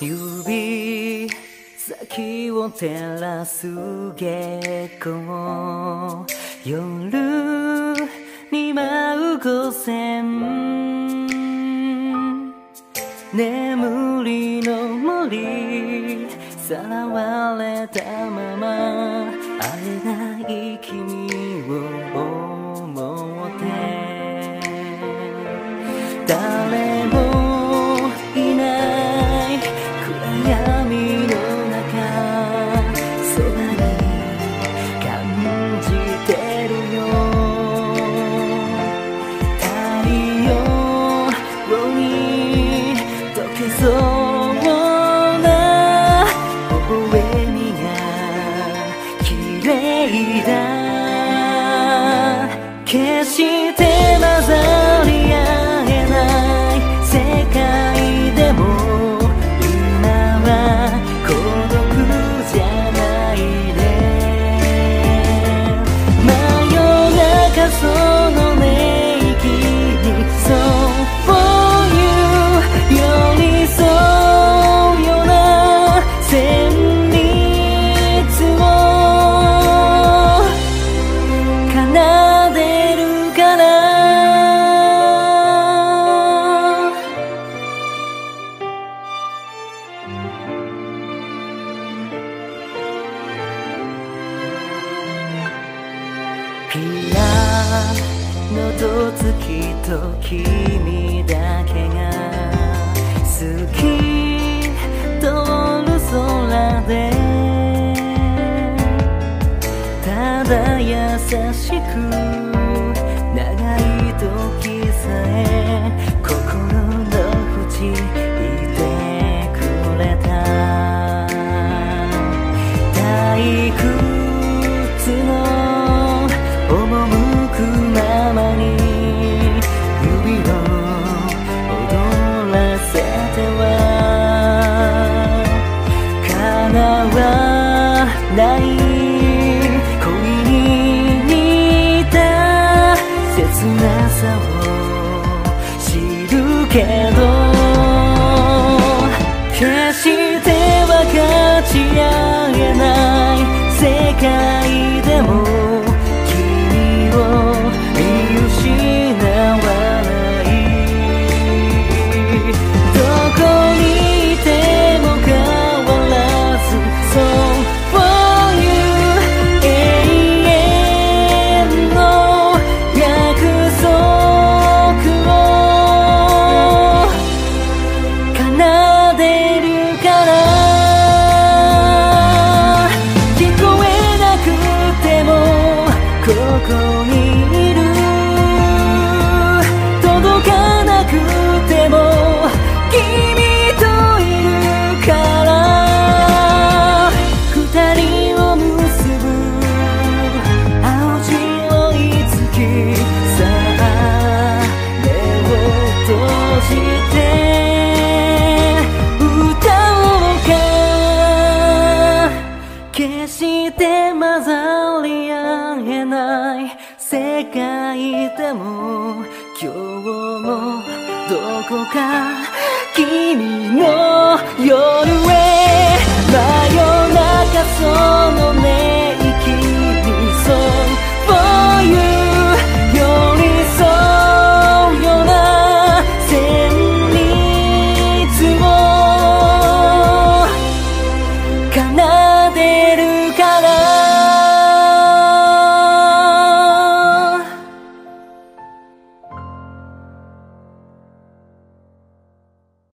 指先を照らす月光夜に舞う五線眠。りの森さらわれたまま会えない君を思って。誰もそうな微笑みが綺麗だ。決して混ざり合えない世界でも今は孤独じゃないね。真夜中ピアノと月と君だけが好き。通る空で。ただ優しく長い時さえ心の淵切なさを知るけど決してこにいるでも今日もどこか君の夜へ